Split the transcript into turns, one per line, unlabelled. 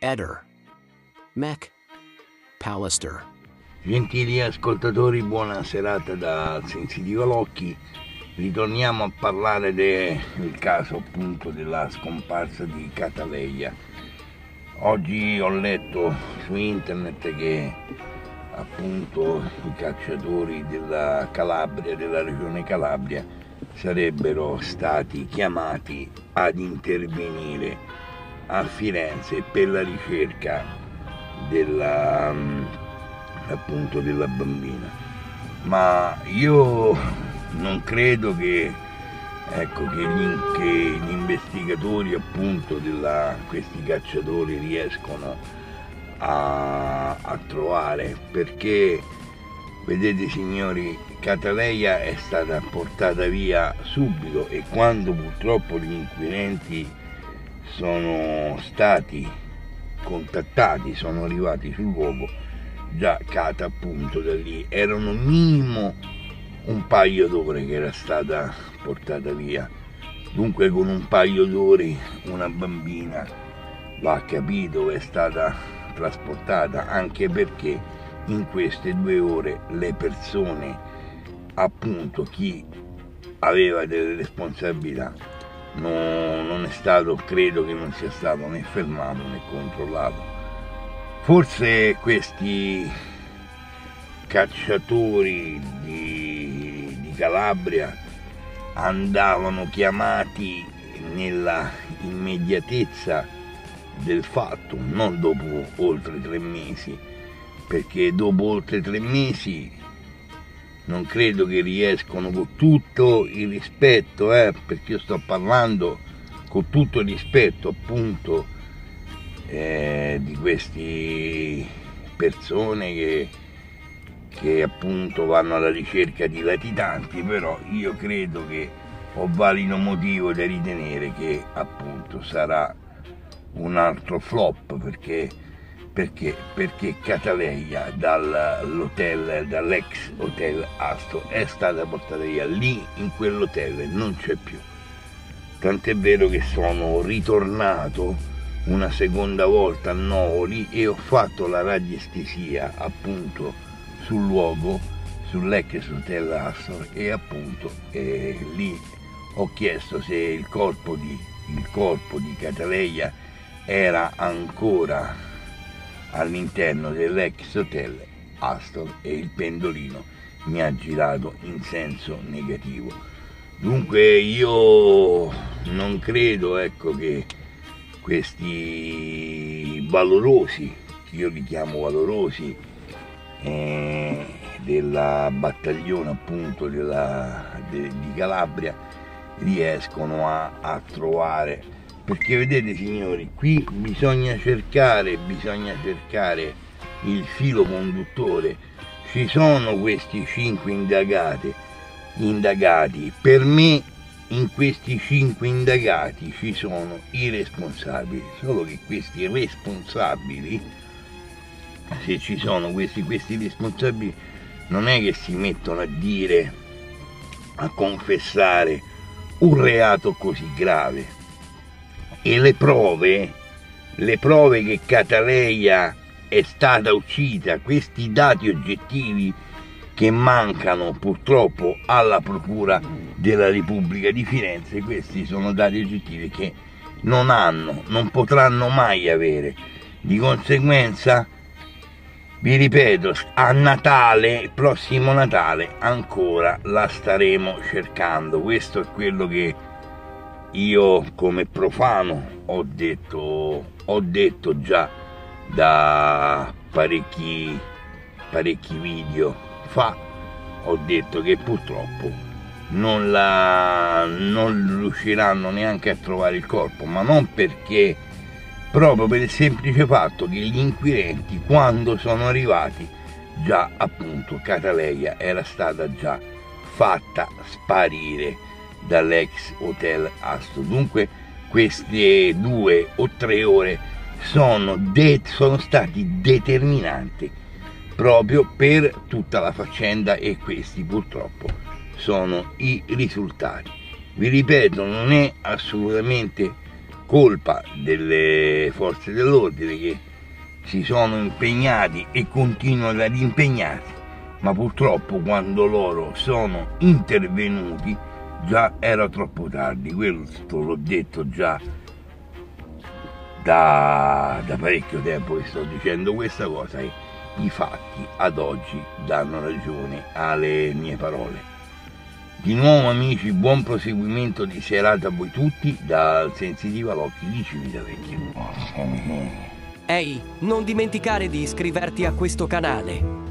Eder, Mech, Pallister.
Gentili ascoltatori, buona serata da Sensitivo Locchi. Ritorniamo a parlare del caso appunto della scomparsa di Cataleia. Oggi ho letto su internet che appunto i cacciatori della Calabria, della regione Calabria, sarebbero stati chiamati ad intervenire a Firenze per la ricerca della, appunto della bambina. Ma io non credo che, ecco, che, gli, che gli investigatori appunto della, questi cacciatori riescono a, a trovare perché vedete signori Cataleia è stata portata via subito e quando purtroppo gli inquirenti sono stati contattati, sono arrivati sul luogo, già Cata appunto da lì erano minimo un paio d'ore che era stata portata via. Dunque con un paio d'ore una bambina va capito è stata trasportata anche perché in queste due ore le persone appunto chi aveva delle responsabilità non, non è stato, credo che non sia stato né fermato né controllato. Forse questi cacciatori di, di Calabria andavano chiamati nella immediatezza del fatto, non dopo oltre tre mesi, perché dopo oltre tre mesi non credo che riescono con tutto il rispetto, eh, perché io sto parlando con tutto il rispetto appunto eh, di queste persone che, che appunto vanno alla ricerca di latitanti, però io credo che ho valido motivo da ritenere che appunto sarà un altro flop perché perché? Perché Cataleia dall'hotel, dall'ex hotel Asto è stata portata via lì in quell'hotel, non c'è più. Tant'è vero che sono ritornato una seconda volta a Novoli e ho fatto la radiestesia appunto sul luogo, sull'ex hotel Astor e appunto eh, lì ho chiesto se il corpo di, il corpo di Cataleia era ancora all'interno dell'ex hotel Aston e il pendolino mi ha girato in senso negativo. Dunque io non credo ecco, che questi valorosi, che io li chiamo valorosi, eh, della battaglione appunto della, de, di Calabria riescono a, a trovare perché vedete signori qui bisogna cercare bisogna cercare il filo conduttore. Ci sono questi cinque indagati indagati. Per me in questi cinque indagati ci sono i responsabili. Solo che questi responsabili se ci sono questi, questi responsabili non è che si mettono a dire a confessare un reato così grave e le prove, le prove che Cataleia è stata uccisa, questi dati oggettivi che mancano purtroppo alla Procura della Repubblica di Firenze, questi sono dati oggettivi che non hanno, non potranno mai avere. Di conseguenza, vi ripeto, a Natale, prossimo Natale, ancora la staremo cercando. Questo è quello che io come profano ho detto, ho detto già da parecchi, parecchi video fa, ho detto che purtroppo non, la, non riusciranno neanche a trovare il corpo, ma non perché, proprio per il semplice fatto che gli inquirenti quando sono arrivati già appunto Cataleia era stata già fatta sparire dall'ex hotel Asto. Dunque queste due o tre ore sono, de- sono stati determinanti proprio per tutta la faccenda e questi purtroppo sono i risultati. Vi ripeto, non è assolutamente colpa delle forze dell'ordine che si sono impegnati e continuano ad impegnarsi, ma purtroppo quando loro sono intervenuti già era troppo tardi, questo l'ho detto già da, da parecchio tempo che sto dicendo questa cosa e i fatti ad oggi danno ragione alle mie parole. Di nuovo amici, buon proseguimento di serata a voi tutti dal Sensitiva Locchi di Civitavecchia.
Ehi, non dimenticare di iscriverti a questo canale.